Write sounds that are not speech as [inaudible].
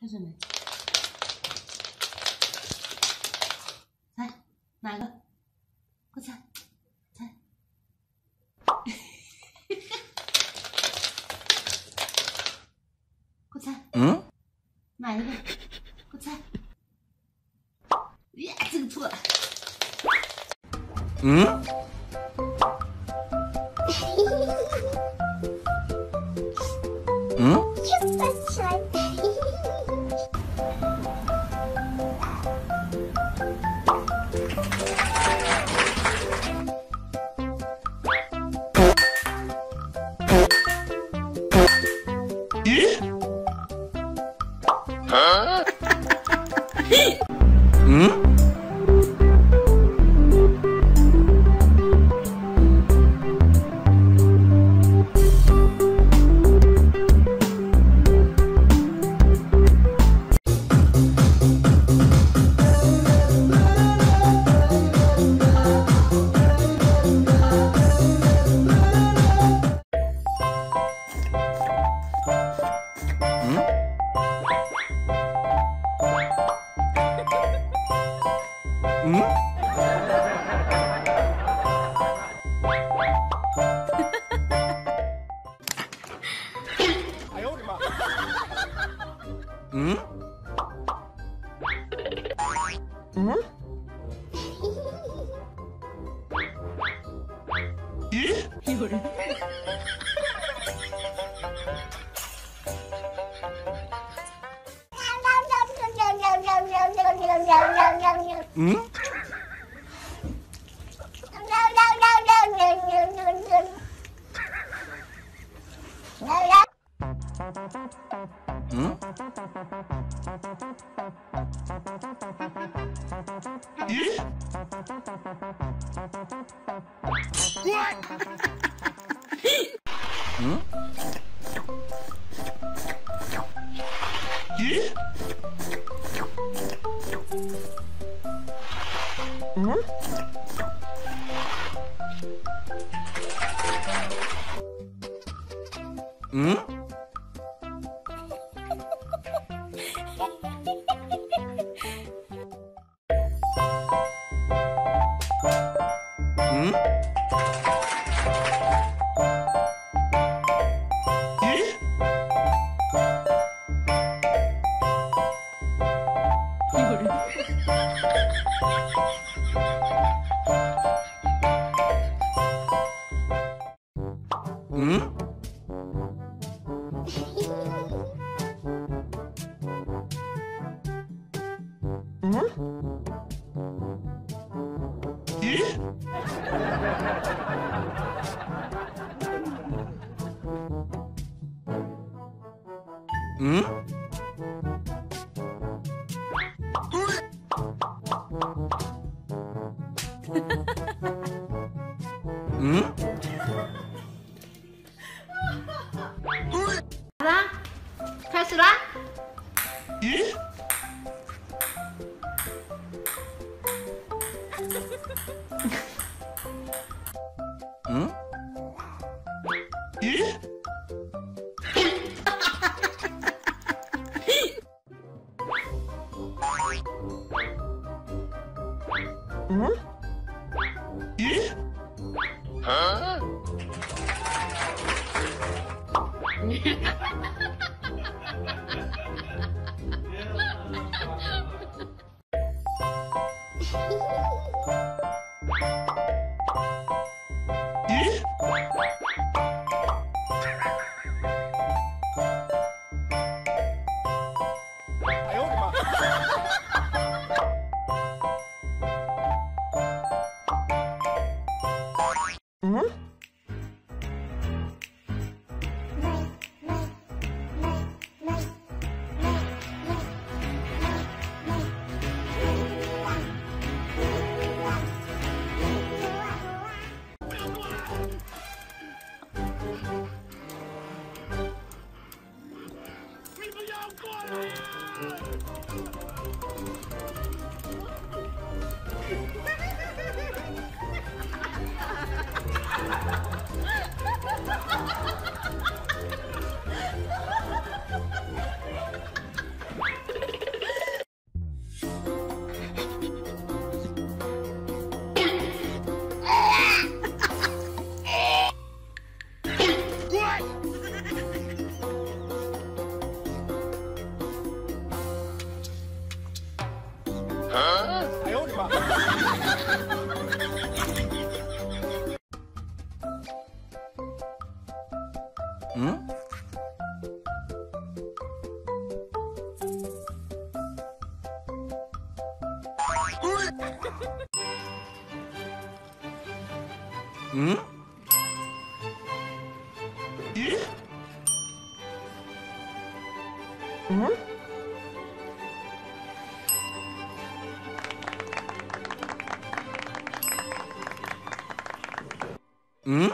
开始没？来哪个？快猜！猜！[laughs] 快猜！嗯？哪一个？快猜！耶，这个错了。嗯？[laughs] 嗯？ 응? 嗯？哎呦我的妈嗯？嗯？有人。嗯？嗯？嗯？嗯？嗯？嗯？ 응? 이걸 嗯？嗯？好啦，开始啦！嗯？Yeah. [laughs] 하지 마. 응? 응? 응? 嗯？